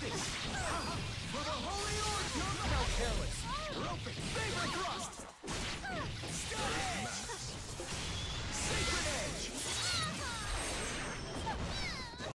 this.